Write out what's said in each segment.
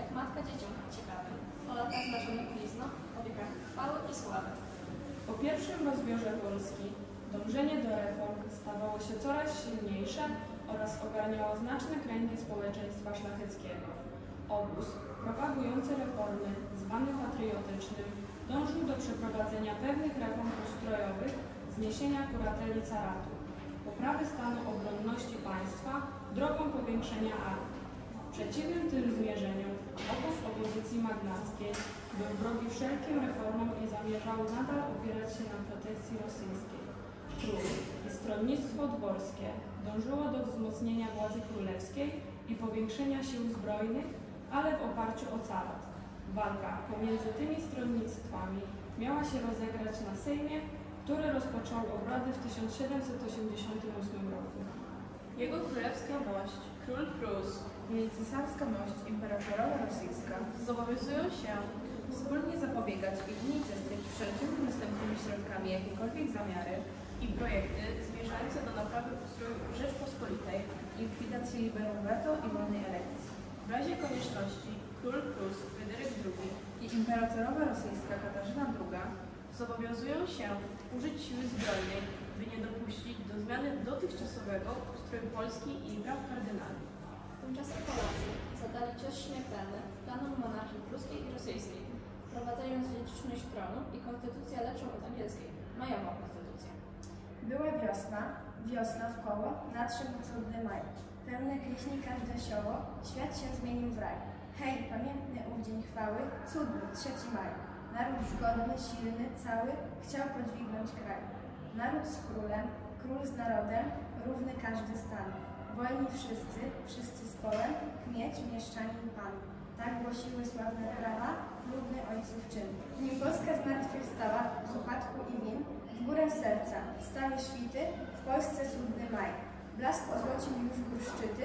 jak matka dzieciom ciekawy, o latach znaczonych blizno, o wiekach chwały i sławy. Po pierwszym rozbiorze Polski dążenie do reform stawało się coraz silniejsze oraz ogarniało znaczne kręgi społeczeństwa szlacheckiego. Obóz, propagujący reformy, zwany patriotycznym, dążył do przeprowadzenia pewnych reform ustrojowych, zniesienia kurateli caratu, poprawy stanu obronności państwa drogą powiększenia armii. Przeciwnym tym zmierzeniom obóz opozycji magnackiej był wrogi wszelkim reformom i zamierzał nadal opierać się na protekcji rosyjskiej. Król i stronnictwo dworskie dążyło do wzmocnienia władzy królewskiej i powiększenia sił zbrojnych, ale w oparciu o carat. Walka pomiędzy tymi stronnictwami miała się rozegrać na Sejmie, który rozpoczął obrady w 1788 roku. Jego królewska mość, król Prus i cesarska mość, imperatora rosyjska, zobowiązują się wspólnie zapobiegać i unicestwiać wszelkimi dostępnymi środkami jakiekolwiek zamiary i projekty zmierzające do naprawy ustroju Rzeczpospolitej, likwidacji liberum veto i wolnej elekcji. W razie konieczności król Prus Fryderyk II i imperatorowa rosyjska Katarzyna II zobowiązują się użyć siły zbrojnej, by nie dopuścić do zmiany dotychczasowego ustroju Polski i praw kardynalnych. Tymczasem Polacy zadali cios śmiertelny planom monarchii pruskiej i rosyjskiej, wprowadzając dziedziczność tronu i konstytucję lepszą od angielskiej, majową konstytucję. Była wiosna, wiosna w koło, nadszedł cudny maj. Pełne pieśni każde sioło, świat się zmienił w raj. Hej, pamiętny ów dzień chwały, cudny, trzeci maj. Naród zgodny, silny, cały, chciał podźwignąć kraj. Naród z królem, król z narodem, równy każdy stan. Wolni wszyscy, wszyscy z polem, kmieć, mieszczanin, pan. Tak głosiły sławne prawa, ludny ojców czyn. Nim Polska zmartwychwstała z upadku i win, w górę serca stały świty, w Polsce cudny maj. Blask ozłocił już gór szczyty,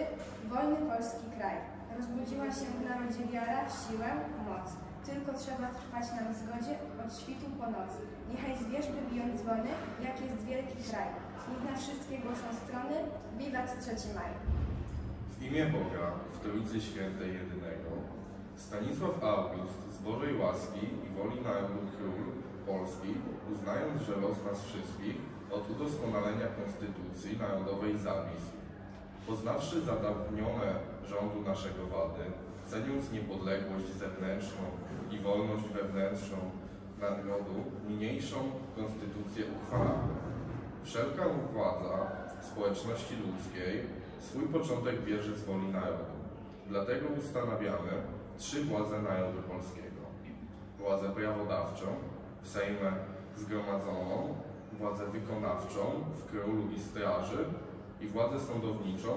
wolny polski kraj. Rozbudziła się w narodzie wiara, siłę, moc. Tylko trzeba trwać nam w zgodzie od świtu po noc. Niechaj z wierzby biją dzwony, jak jest wielki kraj. Na wszystkie strony, wiwat 3 maj. W imię Boga, w Trójcy Świętej Jedynego, Stanisław August z Bożej łaski i woli narodu król Polski, uznając, że los nas wszystkich od udoskonalenia Konstytucji Narodowej zawisł. Poznawszy zadawnione rządu naszego wady, ceniąc niepodległość zewnętrzną i wolność wewnętrzną narodu, niniejszą konstytucję uchwalamy. Wszelka władza społeczności ludzkiej swój początek bierze z woli narodu. Dlatego ustanawiamy trzy władze narodu polskiego. Władzę prawodawczą w Sejmie zgromadzoną, władzę wykonawczą w królu i straży i władzę sądowniczą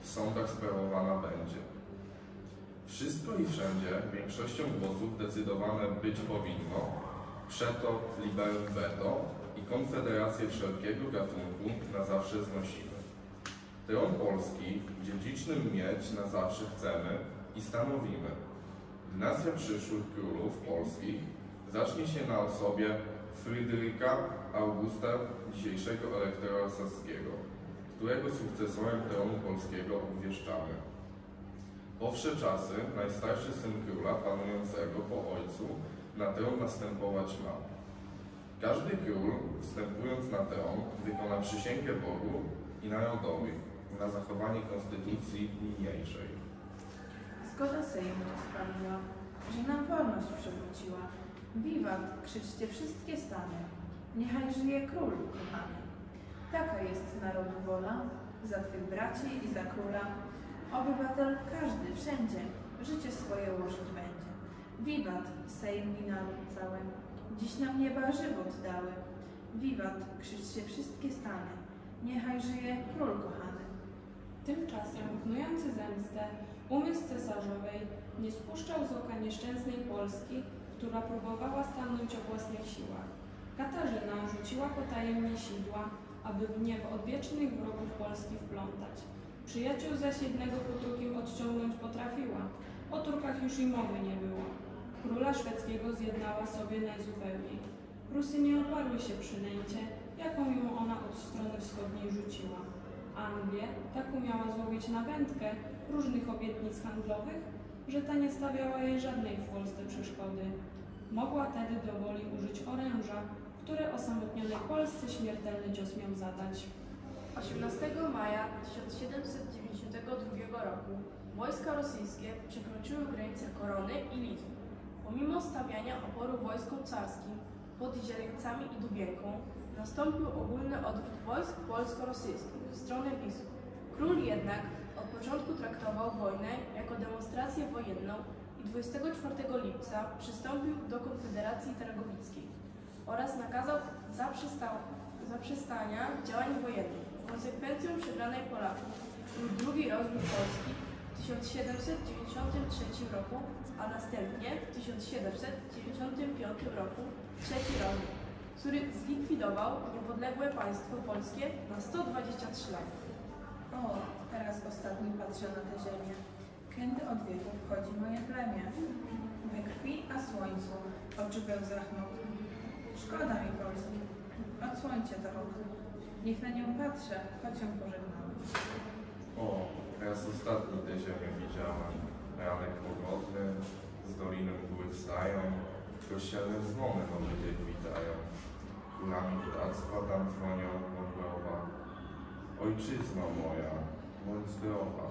w sądach sprawowana będzie. Wszystko i wszędzie większością głosów decydowane być powinno, przeto liberum veto i konfederację wszelkiego gatunku na zawsze znosimy. Tron Polski dziedzicznym mieć na zawsze chcemy i stanowimy. Dynastia przyszłych królów polskich zacznie się na osobie Fryderyka Augusta, dzisiejszego elektora saskiego, którego sukcesorem tronu polskiego obwieszczamy. Po czasy najstarszy syn króla panującego po ojcu na tron następować ma. Każdy król, wstępując na tron, wykona przysięgę Bogu i narodowi na zachowanie konstytucji niniejszej. Zgoda Sejmu sprawiła, że nam wolność przywróciła. Wiwat, krzyczcie wszystkie stany. Niechaj żyje król, kochany. Taka jest narodu wola, za twych braci i za króla. Obywatel każdy, wszędzie, życie swoje łożyć będzie. Wiwat, Sejm i naród cały, dziś nam nieba żywot dały. Wiwat, krzyczcie wszystkie stany. Niechaj żyje król, kochany. Tymczasem, knujący zemstę, umysł cesarzowej nie spuszczał z oka nieszczęsnej Polski, która próbowała stanąć o własnych siłach. Katarzyna rzuciła potajemnie sidła, aby w gniew odwiecznych wrogów Polski wplątać. Przyjaciół zaś jednego po drugim odciągnąć potrafiła. O Turkach już i mowy nie było. Króla szwedzkiego zjednała sobie najzupełniej. Prusy nie oparły się przynęcie, jaką ją ona od strony wschodniej rzuciła. Anglię tak umiała złowić na wędkę różnych obietnic handlowych, że ta nie stawiała jej żadnej w Polsce przeszkody. Mogła tedy do woli użyć oręża, które osamotnionej Polsce śmiertelny cios miał zadać. 18 maja 1792 roku wojska rosyjskie przekroczyły granice Korony i Litwy. Pomimo stawiania oporu wojskom carskim pod Zieleńcami i Dubienką, nastąpił ogólny odwrót wojsk polsko-rosyjskich w stronę Wisły. Król jednak od początku traktował wojnę jako demonstrację wojenną i 24 lipca przystąpił do Konfederacji Targowickiej oraz nakazał zaprzesta- zaprzestania działań wojennych. Konsekwencją przegranej Polaków był drugi rozbiór Polski w 1793 roku, a następnie w 1795 roku trzeci rozbiór, który zlikwidował niepodległe państwo polskie na 123 lat. O, teraz ostatni patrzę na tę ziemię. Kędy od wieków chodzi moje plemię. We krwi, a słońcu, oczy mok. Szkoda mi Polski. Odsłońcie to okno. Niech na nią patrzę, choć ją pożegnałem. O, raz ostatni tę ziemię widziałem. Ranek pogodny, z doliny mgły wstają, kościelne dzwony nowy dzień witają. Kulami ptactwa tam dzwonią, modłowa. Ojczyzno moja, bądź zdrowa.